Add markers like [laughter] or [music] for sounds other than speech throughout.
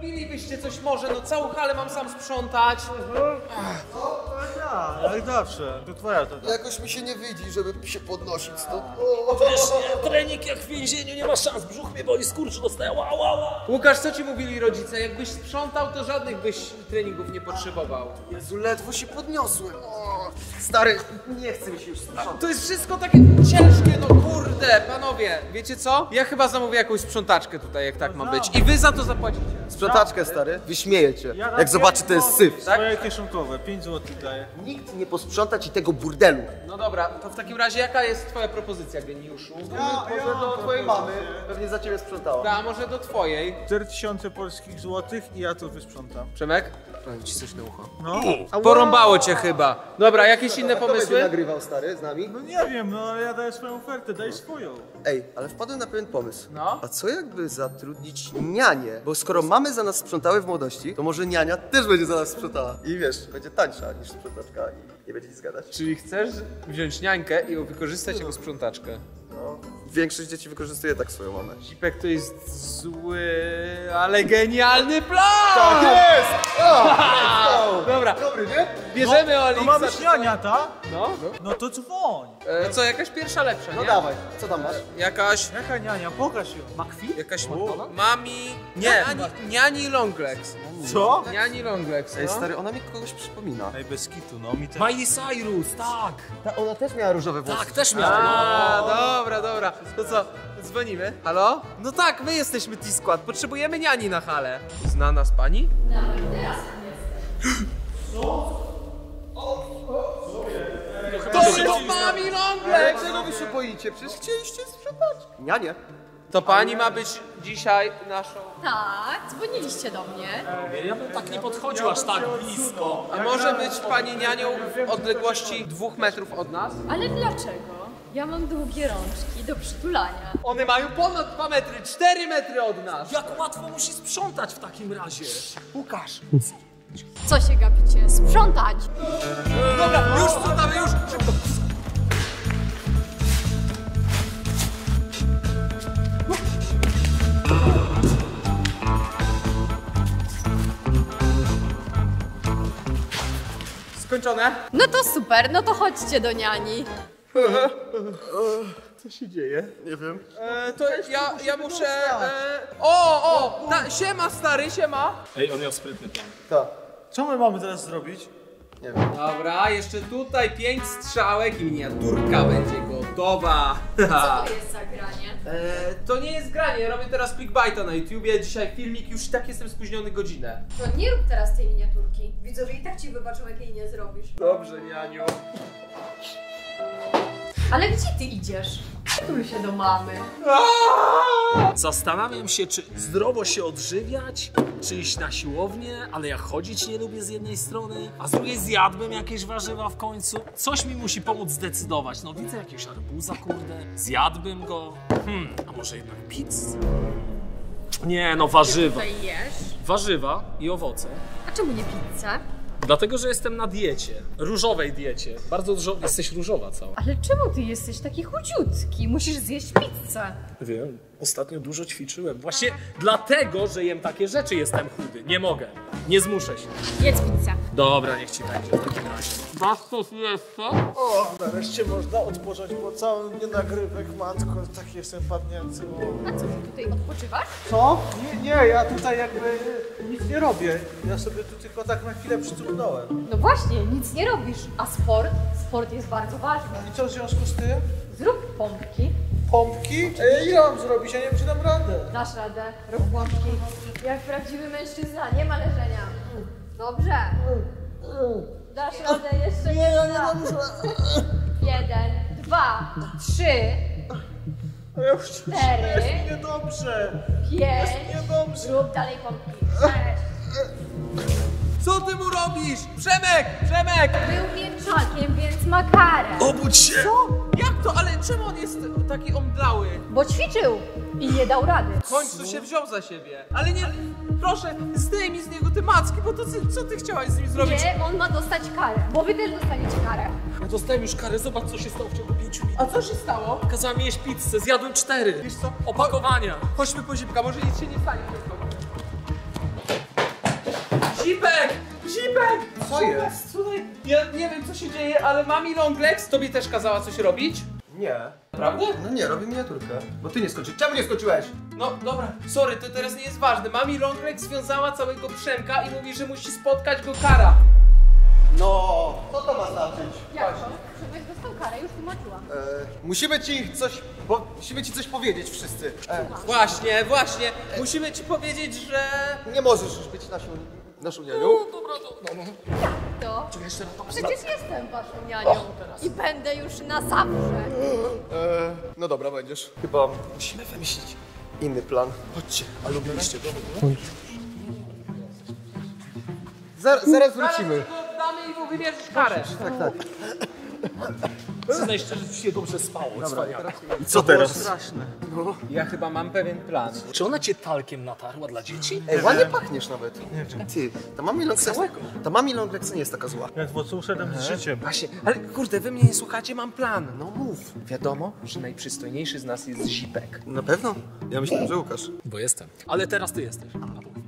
Zrobilibyście coś może, no całą halę mam sam sprzątać. Ja, jak zawsze. To twoja to. Jakoś mi się nie widzi, żeby się podnosić stąd. Wiesz, trening jak w więzieniu, nie ma szans, brzuch mnie boli, skurcz ła. Łukasz, co ci mówili rodzice? Jakbyś sprzątał, to żadnych byś treningów nie potrzebował. Jezu, ledwo się podniosłem. O, stary, nie chce mi się już sprzątać. To jest wszystko takie ciężkie, no kurde, panowie. Wiecie co? Ja chyba zamówię jakąś sprzątaczkę tutaj, jak tak ma być. I wy za to zapłacicie. Sprzątaczkę, stary, wyśmieję cię. Ja Jak zobaczy, to jest syf. Swoje kieszonkowe, 5 zł daję. Nikt nie posprząta ci tego burdelu. No dobra, to w takim razie jaka jest twoja propozycja, geniuszu? Może do twojej mamy. Pewnie za ciebie sprzątała. A może do twojej? 4000 polskich złotych i ja to wysprzątam. Przemek? Powiem ci coś na ucho. No. Porąbało cię chyba. Dobra, jakieś inne pomysły? nagrywał, stary, z nami? No nie wiem, no ale ja daję swoją ofertę, daj swoją. Ej, ale wpadłem na pewien pomysł. No. A co jakby zatrudnić nianię? Bo skoro mamy za nas sprzątały w młodości, to może niania też będzie za nas sprzątała. I wiesz, będzie tańsza niż sprzątaczka i nie będzie ci zgadać. Czyli chcesz wziąć niańkę i wykorzystać jako sprzątaczkę? No, większość dzieci wykorzystuje tak swoją mamę. Zipek to jest zły, ale genialny plan! Tak jest! O, [laughs] Dobra, Dobry, nie? bierzemy No Olixa. mamy śniania, ta? No. No to dzwoń. E, co, jakaś pierwsza lepsza, No nie? dawaj, co tam masz? Jakaś, Jaka niania? Pokaż ją. jakaś mami... Nie, niani, niani longlegs. Co? Niani longlegs, Ej, no. stary, ona mi kogoś przypomina. Ej, bez kitu, no mi też. Miley Cyrus, tak, Ta, ona też miała różowe włosy. tak, też miał. A, No. dobra, dobra. To co, dzwonimy? Halo? No tak, my jesteśmy T-Skład, potrzebujemy niani na halę. Zna nas pani? To jest mami Longlegs! Czego wy się boicie? Przecież chcieliście sprzątać. Nianie. To pani ma być dzisiaj naszą... Tak, dzwoniliście do mnie. Ja bym tak nie podchodził aż tak blisko. A może być pani nianią w odległości dwóch metrów od nas? Ale dlaczego? Ja mam długie rączki do przytulania. One mają ponad 2 metry, 4 metry od nas. Jak łatwo musi sprzątać w takim razie. Łukasz. Co się gapicie? Sprzątać! Dobra, już sprzątamy, już! Szybko. Skończone? No to super, no to chodźcie do niani. Nie wiem. E, to ja, ja muszę... E, o, o! Ta, siema stary, siema! Ej, on miał sprytny plan. Tak. Co my mamy teraz zrobić? Nie wiem. Dobra, jeszcze tutaj pięć strzałek i miniaturka będzie gotowa. Co to [laughs] jest za granie? E, to nie jest granie, robię teraz clickbaita na YouTubie, dzisiaj filmik, już i tak jestem spóźniony godzinę. To nie rób teraz tej miniaturki. Widzowie i tak ci wybaczą, jak jej nie zrobisz. Dobrze, Nianiu. Ale gdzie ty idziesz? Przytul się do mamy. Zastanawiam się, czy zdrowo się odżywiać, czy iść na siłownię, ale ja chodzić nie lubię z jednej strony, a z drugiej zjadłbym jakieś warzywa w końcu. Coś mi musi pomóc zdecydować. No widzę jakiegoś arbuza, kurde, zjadłbym go. Hmm, a może jednak pizzę? Nie, no warzywa. Tutaj jesz. Warzywa i owoce. A czemu nie pizzę? Dlatego, że jestem na diecie. Różowej diecie. Bardzo dużo. Jesteś różowa cała. Ale czemu ty jesteś taki chudziutki? Musisz zjeść pizzę. Wiem, ostatnio dużo ćwiczyłem. Właśnie dlatego, że jem takie rzeczy, jestem chudy. Nie mogę. Nie zmuszę się. Jedz pizzę. Dobra, niech ci będzie w takim razie. Dasz coś jeszcze? O, nareszcie można odpocząć po całym dniu nagrywek, matko, tak jestem padnięty. O. A co, ty tutaj odpoczywasz? Co? Nie, nie, ja tutaj jakby nic nie robię. Ja sobie tu tylko tak na chwilę przycupnąłem. No właśnie, nic nie robisz. A sport? Sport jest bardzo ważny. I co w związku z tym? Zrób pompki. Pompki? Ej, ile mam zrobić? Ja nie wiem, czy dam radę. Dasz radę, rób pompki. Jak prawdziwy mężczyzna, nie ma leżenia. Dobrze. Dasz radę jeszcze nie, ja nie dam Jeden, dwa, trzy, Ja już cztery, niedobrze. pięć. Niedobrze. Rób dalej pompki. Sześć. Co ty mu robisz? Przemek! Przemek! Był mięczakiem, więc ma karę. Obudź się! Co? To? Ale czemu on jest taki omdlały? Bo ćwiczył i nie dał rady. W końcu się wziął za siebie. Ale nie, proszę, zdejmij z niego te macki, bo to co, co ty chciałaś z nim zrobić? Nie, on ma dostać karę, bo wy też dostaniecie karę. Ja dostałem już karę, zobacz co się stało w ciągu pięciu minut. A co się stało? Kazałem jeść pizzę, zjadłem cztery. Wiesz co? Opakowania. Chodźmy po zipka, może nic się nie stanie. Zipek! Zipek! Co jest? Słuchaj, ja nie wiem co się dzieje, ale mami Longlegs tobie też kazała coś robić? Nie. Prawda? No nie, robię miniaturkę. Bo ty nie skończyłeś. Czemu nie skończyłeś? No dobra, sorry, to teraz nie jest ważne. Mami Longlegs związała całego Przemka i mówi, że musi spotkać go kara. No, co to ma znaczyć? Jak to? Przemek dostał karę, już tłumaczyłam. E, musimy ci coś, bo musimy ci coś powiedzieć wszyscy. E, Właśnie, właśnie. Musimy ci powiedzieć, że... nie możesz już być naszą, naszą nianią. To? Przecież jestem waszą nianią. I będę już na zawsze. E, no dobra, będziesz. Chyba musimy wymyślić inny plan. Chodźcie, a lubiliście go? Zaraz, zaraz wrócimy. Zaraz go oddamy i mu wymierzysz karę. Tak, tak. Przyznaj szczerze, że ci się dobrze spało, cwaniak. I co teraz? Straszne. Ja chyba mam pewien plan. Czy ona cię talkiem natarła dla dzieci? Ej, ładnie pachniesz nawet. Ty, ta mami Longlexa, ta mami Longlexa nie jest taka zła. Ledwo co uszedłem z życiem. Właśnie, ale kurde, wy mnie nie słuchacie, mam plan. No mów. Wiadomo, że najprzystojniejszy z nas jest Zipek. Na pewno? Ja myślałem, że Łukasz. Bo jestem. Ale teraz ty jesteś.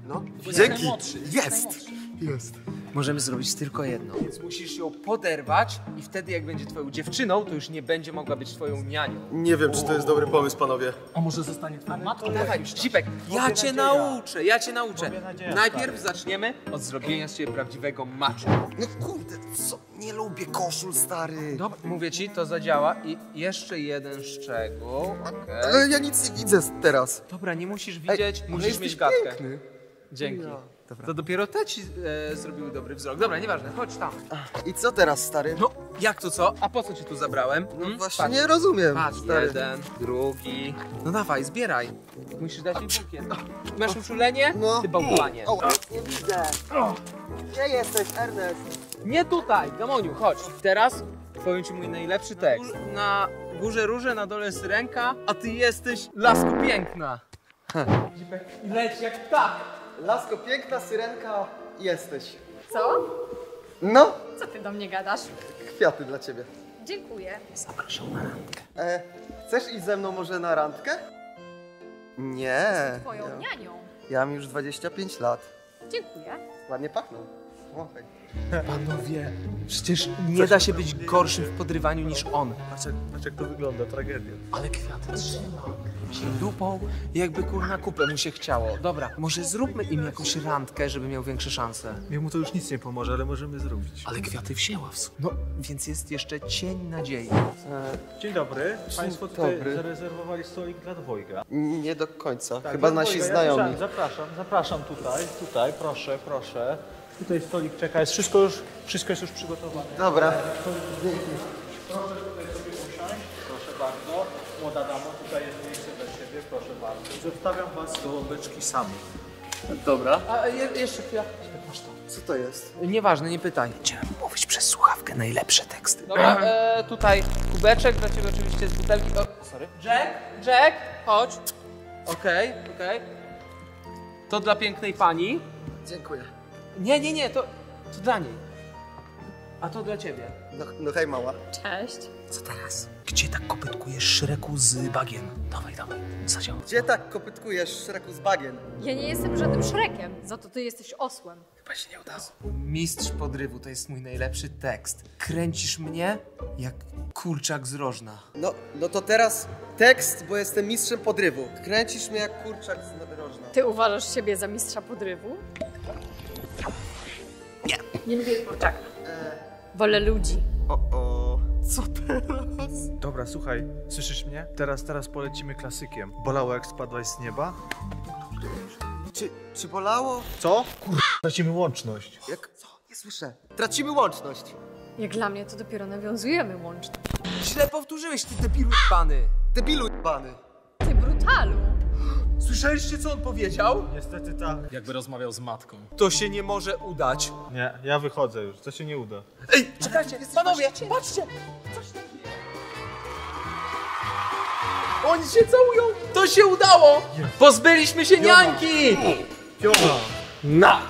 No, dzięki. jest Jest. Możemy zrobić tylko jedno. Więc musisz ją poderwać i wtedy jak będzie twoją dziewczyną, to już nie będzie mogła być twoją nianią. Nie wiem, czy to jest dobry pomysł, panowie. A może zostanie twoją matką? Dawaj, Zipek, ja cię nauczę, ja cię nauczę. Najpierw zaczniemy od zrobienia z ciebie prawdziwego maczu. No kurde, co? Nie lubię koszul, stary. Dobra, mówię ci, to zadziała i jeszcze jeden szczegół, okej. Ale ja nic nie widzę teraz. Dobra, nie musisz widzieć, ale musisz mieć gadkę. piękny. Dzięki. Dobra. To dopiero te ci e, zrobiły dobry wzrok. Dobra, nieważne, chodź tam. I co teraz, stary? No, jak to co? A po co cię tu zabrałem? No Hmm? właśnie Patrz. nie rozumiem, Patrz, stary. jeden, drugi. No dawaj, zbieraj. Musisz dać jej bukiet. Masz uczulenie? No. Ty bałwanie. O, nie widzę. Gdzie jesteś, Ernest? Nie tutaj, Gamoniu, chodź. Teraz powiem ci mój najlepszy tekst. Na górze róże, na dole syrenka, a ty jesteś lasko piękna. I leć jak ptak. Lasko, piękna syrenka, jesteś. Co? No, Co ty do mnie gadasz? kwiaty dla ciebie. Dziękuję. E, chcesz iść ze mną może na randkę? Nie. Twoją Ja, nianią. ja mam już 25 lat. Dziękuję. Ładnie pachną. Panowie, przecież nie da się być gorszym w podrywaniu niż on. Patrz, jak- patrz jak to wygląda, tragedia. Ale kwiaty trzyma. Się dupą, jakby kur na kupę mu się chciało. Dobra, może zróbmy im jakąś randkę, żeby miał większe szanse. Jemu to już nic nie pomoże, ale możemy zrobić. Ale kwiaty wzięła w sumie. No, więc jest jeszcze cień nadziei. E, Dzień dobry. Państwo tutaj dobry. zarezerwowali stolik dla dwojga. nie do końca. Tak, Chyba dla nasi dwojga. znajomi. Ja słyszałem, zapraszam, zapraszam tutaj, tutaj, proszę, proszę. Tutaj stolik czeka, jest wszystko już, wszystko jest już przygotowane. Dobra. Proszę tutaj sobie usiąść, proszę bardzo. Młoda damo, tutaj jest miejsce dla Ciebie, proszę bardzo. Zostawiam Was do beczki sami. Dobra. A je, jeszcze chwila. Co to jest? Nieważne, nie pytaj. Będziemy mówić przez słuchawkę najlepsze teksty. Dobra, e, tutaj kubeczek dla ciebie oczywiście z butelki. O, sorry. Jack, Jack, chodź. Okej, okej. To dla pięknej pani. Dziękuję. Nie, nie, nie, to, to dla niej. A to dla ciebie. No, no hej, mała. Cześć. Co teraz? Gdzie tak kopytkujesz Szreku z bagiem? Dawaj, dawaj. Zadziała. Gdzie tak kopytkujesz szeregu z bagien? Ja nie jestem żadnym szrekiem, za to ty jesteś osłem. Chyba się nie udało. Mistrz podrywu to jest mój najlepszy tekst. Kręcisz mnie jak kurczak z rożna. No, no to teraz tekst, bo jestem mistrzem podrywu. Kręcisz mnie jak kurczak z narożna. Ty uważasz siebie za mistrza podrywu? Nie. Lubię kurczaka. Wolę ludzi. O, o. Co teraz? Dobra, słuchaj, słyszysz mnie? Teraz, teraz polecimy klasykiem. Bolało jak spadłaś z nieba? Czy, czy bolało? Co? Kur... Tracimy łączność. Jak? Co? Nie słyszę. Tracimy łączność. Jak dla mnie to dopiero nawiązujemy łączność. Źle powtórzyłeś, ty debilu pany. Debilu jebany. Ty brutalu. Słyszeliście, co on powiedział? Niestety tak. Jakby rozmawiał z matką. To się nie może udać. Nie, ja wychodzę już, to się nie uda. Ej, czekajcie, panowie, patrzcie! Oni się całują! To się udało! Pozbyliśmy się niańki! Piona! Na!